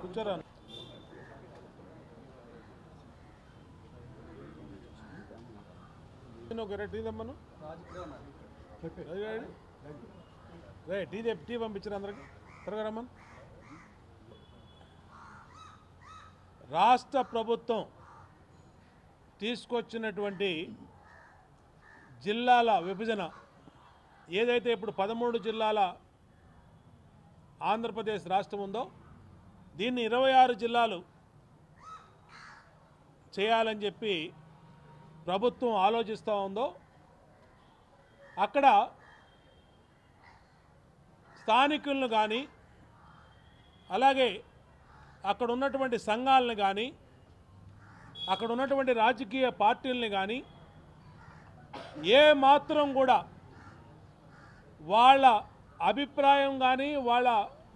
కూర్చోరా టీ తెమ్మను రే టీ తెప్పి టీ పంపించారు అందరికి త్వరగా రమ్మను రాష్ట్ర ప్రభుత్వం తీసుకొచ్చినటువంటి జిల్లాల విభజన ఏదైతే ఇప్పుడు పదమూడు జిల్లాల ఆంధ్రప్రదేశ్ రాష్ట్రం ఉందో దీన్ని ఇరవై ఆరు జిల్లాలు చేయాలని చెప్పి ప్రభుత్వం ఆలోచిస్తూ ఉందో అక్కడ స్థానికులను కానీ అలాగే అక్కడ ఉన్నటువంటి సంఘాలను కానీ అక్కడ ఉన్నటువంటి రాజకీయ పార్టీలను కానీ ఏ మాత్రం కూడా వాళ్ళ అభిప్రాయం కానీ వాళ్ళ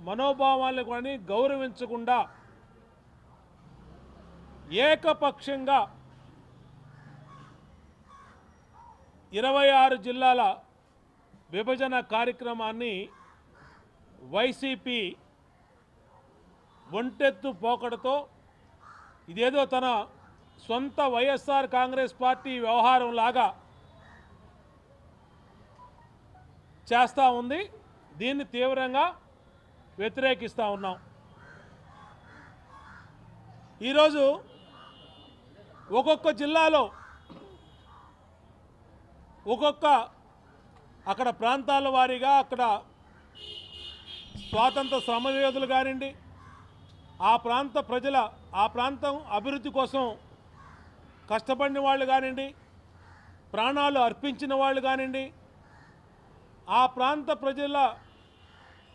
మనోభావాలను కానీ గౌరవించకుండా ఏకపక్షంగా ఇరవై ఆరు జిల్లాల విభజన కార్యక్రమాన్ని వైసీపీ ఒంటెత్తు పోకడతో ఇదేదో తన సొంత వైఎస్ఆర్ కాంగ్రెస్ పార్టీ వ్యవహారం లాగా చేస్తూ ఉంది. దీన్ని తీవ్రంగా వ్యతిరేకిస్తూ ఉన్నాం. ఈరోజు ఒక్కొక్క జిల్లాలో ఒక్కొక్క అక్కడ ప్రాంతాల వారీగా అక్కడ స్వాతంత్ర శ్రమయోధులు కానివ్వండి ఆ ప్రాంత ప్రజల ఆ ప్రాంతం అభివృద్ధి కోసం కష్టపడిన వాళ్ళు కానివ్వండి ప్రాణాలు అర్పించిన వాళ్ళు కానివ్వండి ఆ ప్రాంత ప్రజల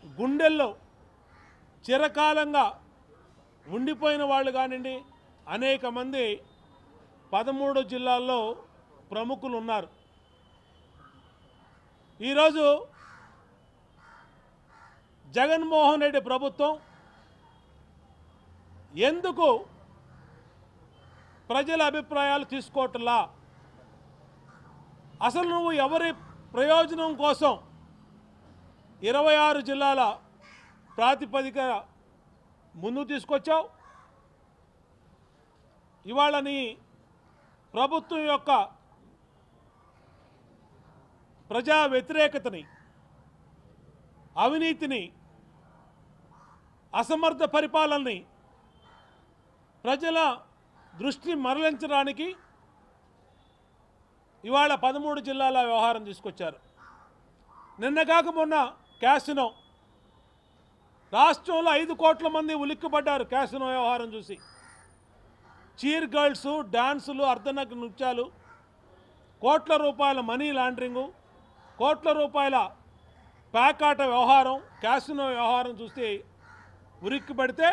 గుండెల్లో చిరకాలంగా ఉండిపోయిన వాళ్ళు కానివ్వండి అనేక మంది పదమూడు జిల్లాల్లో ప్రముఖులు ఉన్నారు. ఈరోజు జగన్మోహన్ రెడ్డి ప్రభుత్వం ఎందుకు ప్రజల అభిప్రాయాలు తీసుకోవట్లా? అసలు నువ్వు ఎవరి ప్రయోజనం కోసం ఇరవై ఆరు జిల్లాల ప్రాతిపదిక ముందు తీసుకొచ్చావు. ఇవాళ నీ ప్రభుత్వం యొక్క ప్రజా వ్యతిరేకతని అవినీతిని అసమర్థ పరిపాలనని ప్రజల దృష్టి మరలించడానికి ఇవాళ పదమూడు జిల్లాల వ్యవహారం తీసుకొచ్చారు. నిన్న కాక మొన్న క్యాసినో రాష్ట్రంలో ఐదు కోట్ల మంది ఉలిక్కిపడ్డారు క్యాసినో వ్యవహారం చూసి. చీర్ గర్ల్స్ డాన్సులు అర్ధనగ్ నృత్యాలు కోట్ల రూపాయల మనీ లాండరింగు కోట్ల రూపాయల ప్యాకాట వ్యవహారం క్యాసినో వ్యవహారం చూస్తే ఉరిక్కిపడితే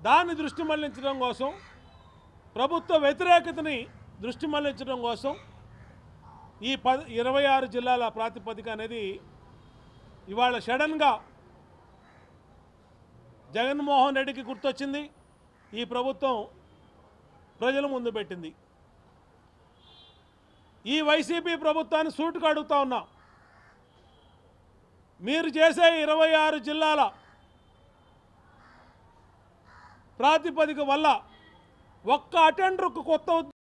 దాన్ని దృష్టి మళ్ళించడం కోసం ప్రభుత్వ వ్యతిరేకతని దృష్టి మళ్ళించడం కోసం ఈ పద ఇరవై ఆరు జిల్లాల ప్రాతిపదిక అనేది ఇవాళ సడన్గా జగన్మోహన్ రెడ్డికి గుర్తొచ్చింది. ఈ ప్రభుత్వం ప్రజల ముందు పెట్టింది. ఈ వైసీపీ ప్రభుత్వాన్ని సూటుకు అడుగుతా ఉన్నాం. మీరు చేసే ఇరవై ఆరు జిల్లాల ప్రాతిపదిక వల్ల ఒక్క అటెండర్కు కొత్త